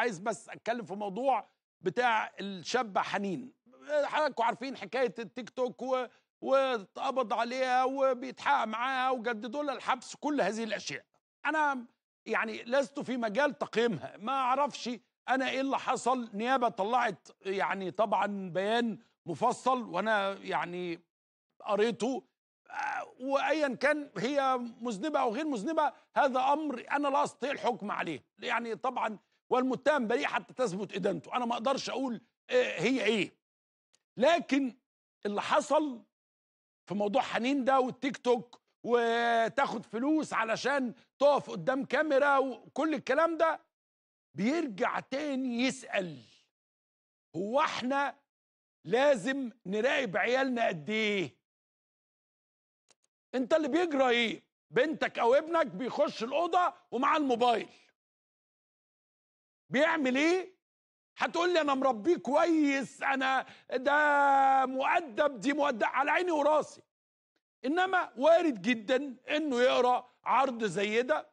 عايز بس أتكلم في موضوع بتاع الشابه حنين. حضراتكم عارفين حكاية التيك توك و... واتقبض عليها وبيتحقق معاها وجددوا لها الحبس كل هذه الأشياء. أنا يعني لست في مجال تقييمها. ما أعرفش أنا إيه اللي حصل. نيابة طلعت يعني طبعا بيان مفصل وأنا يعني قريته. وايا كان هي مذنبة أو غير مذنبة هذا أمر أنا لا أستطيع الحكم عليه. يعني طبعا والمتهم بريء حتى تثبت إدانته. أنا ما أقدرش أقول آه، هي إيه. لكن اللي حصل في موضوع حنين ده والتيك توك وتاخد فلوس علشان تقف قدام كاميرا وكل الكلام ده بيرجع تاني يسأل هو إحنا لازم نراقب عيالنا قد إيه؟ أنت اللي بيجرى إيه؟ بنتك أو ابنك بيخش الأوضة ومعاه الموبايل. بيعمل إيه؟ هتقول لي أنا مربيه كويس أنا ده مؤدب دي مؤدب على عيني وراسي. إنما وارد جدا إنه يقرأ عرض زي ده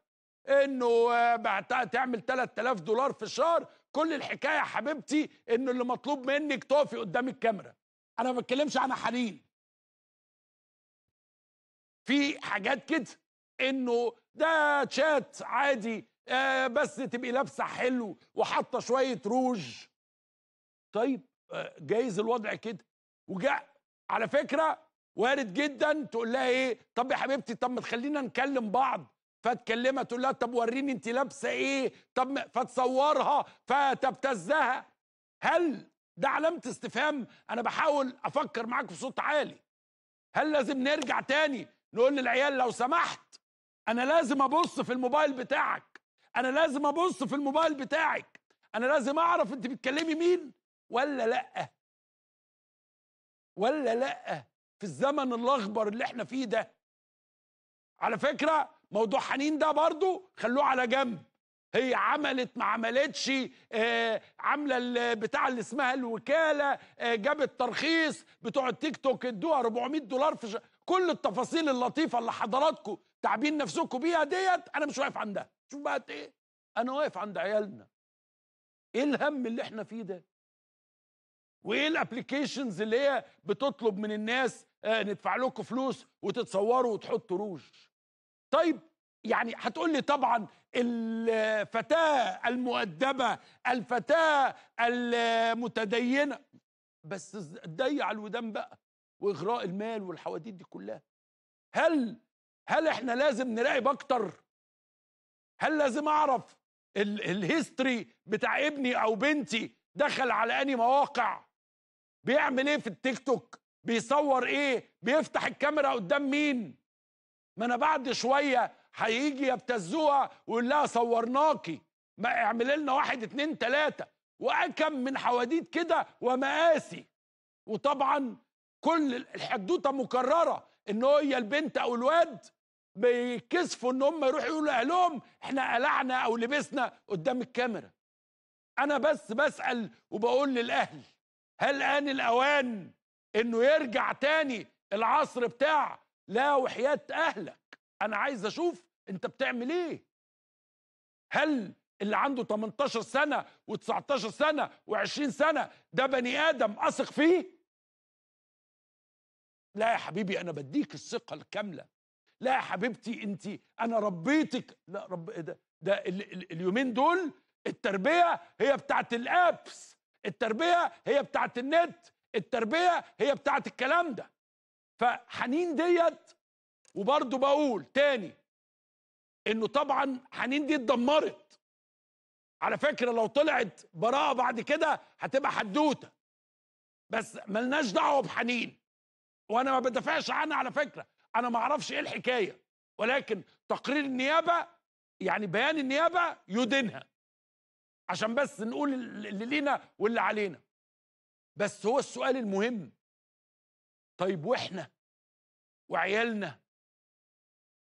إنه آه، تعمل 3000 دولار في الشهر كل الحكاية حبيبتي انه اللي مطلوب منك تقفي قدام الكاميرا. أنا ما بتكلمش عن حنين في حاجات كده إنه ده تشات عادي آه بس تبقي لابسة حلو وحاطة شوية روج. طيب آه جايز الوضع كده. وجاء على فكرة وارد جدا تقول لها إيه طب يا حبيبتي طب ما تخلينا نكلم بعض. فتكلمها تقول لها طب وريني انت لابسة إيه. طب فتصورها فتبتزها. هل ده علامة استفهام؟ أنا بحاول أفكر معاك بصوت عالي. هل لازم نرجع تاني نقول للعيال لو سمحت أنا لازم أبص في الموبايل بتاعك؟ أنا لازم أبص في الموبايل بتاعك. أنا لازم أعرف أنت بتكلمي مين ولا لأ. ولا لأ في الزمن الأخبر اللي إحنا فيه ده. على فكرة موضوع حنين ده برضو خلوه على جنب. هي عملت ما عملتش آه عاملة بتاع اللي اسمها الوكالة آه جابت ترخيص بتوع التيك توك ادوها 400 دولار في. كل التفاصيل اللطيفة اللي حضراتكم تعبين نفسكم بيها ديت أنا مش واقف عندها. شوف بقى إيه. أنا واقف عند عيالنا. إيه الهم اللي إحنا فيه ده؟ وإيه الابلكيشنز اللي هي بتطلب من الناس آه ندفع لكم فلوس وتتصوروا وتحطوا روج طيب يعني هتقول لي طبعا الفتاة المؤدبة الفتاة المتدينة. بس ضيع الودان بقى. وإغراء المال والحواديت دي كلها. هل هل إحنا لازم نراقب أكتر؟ هل لازم أعرف الهيستوري بتاع ابني أو بنتي دخل على اني مواقع؟ بيعمل إيه في التيك توك؟ بيصور إيه؟ بيفتح الكاميرا قدام مين؟ ما أنا بعد شوية هيجي يبتزوها ويقول لها صورناكي. ما اعمل لنا واحد اتنين تلاتة. وأكم من حواديت كده ومآسي. وطبعا كل الحدوتة مكررة إن هي البنت أو الواد بيكسفوا إن هم يروحوا يقولوا لأهلهم إحنا قلعنا أو لبسنا قدام الكاميرا. أنا بس بسأل وبقول للأهل هل ان الأوان إنه يرجع تاني العصر بتاع لا وحياة أهلك؟ أنا عايز أشوف أنت بتعمل إيه. هل اللي عنده 18 سنة و19 سنة و20 سنة ده بني آدم أثق فيه؟ لا يا حبيبي أنا بديك الثقة الكاملة. لا يا حبيبتي أنت أنا ربيتك. لا رب ده ده ال ال اليومين دول التربية هي بتاعت الأبس. التربية هي بتاعت النت. التربية هي بتاعت الكلام ده. فحنين ديت وبرضه بقول تاني إنه طبعا حنين دي اتدمرت على فكرة لو طلعت براءة بعد كده هتبقى حدوتة. بس ملناش دعوة بحنين. وأنا ما بدافعش عنها على فكرة. أنا ما أعرفش إيه الحكاية. ولكن تقرير النيابة يعني بيان النيابة يدينها. عشان بس نقول اللي لينا واللي علينا. بس هو السؤال المهم. طيب وإحنا وعيالنا؟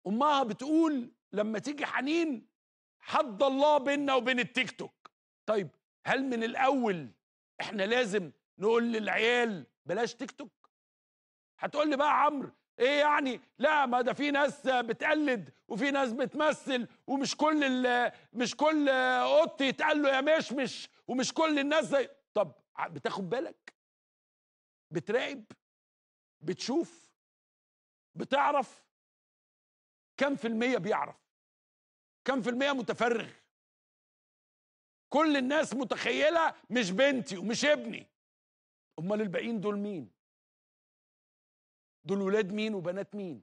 أمها بتقول لما تيجي حنين حد الله بيننا وبين التيك توك. طيب هل من الأول إحنا لازم نقول للعيال بلاش تيك توك؟ هتقول لي بقى عمرو إيه يعني؟ لا ما ده في ناس بتقلد وفي ناس بتمثل ومش كل مش كل قط يتقال له يا مشمش ومش كل الناس زي. طب بتاخد بالك؟ بتراقب؟ بتشوف؟ بتعرف؟ كم في المية بيعرف؟ كم في المية متفرغ؟ كل الناس متخيلة مش بنتي ومش ابني. أمال الباقيين دول مين؟ دول ولاد مين وبنات مين؟